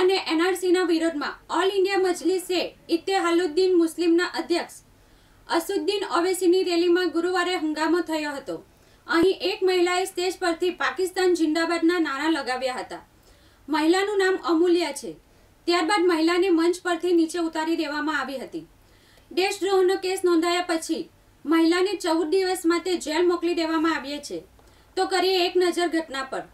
અને એનઆરસીના વિરોધમાં all India Majlis-e ઇત્તેહાલુદ્દીન મુસ્લિમના અધ્યક્ષ અસુદ્દીન ઓવેસીની રેલીમાં ગુરુવારે હંગામો થયો હતો. અહીં એક મહિલાએ સ્ટેજ પરથી પાકિસ્તાન જિંદાબાદના નારા લગાવ્યા હતા. મહિલાનું નામ અમૂલ્યા છે. ત્યારબાદ મહિલાને મંચ પરથી નીચે ઉતારી દેવામાં આવી હતી. દેશદ્રોહનો કેસ નોંધાયા પછી મહિલાને ચૌદ દિવસ માટે જેલ મોકલી દેવામાં આવી છે. તો કરીએ એક નજર ઘટના પર.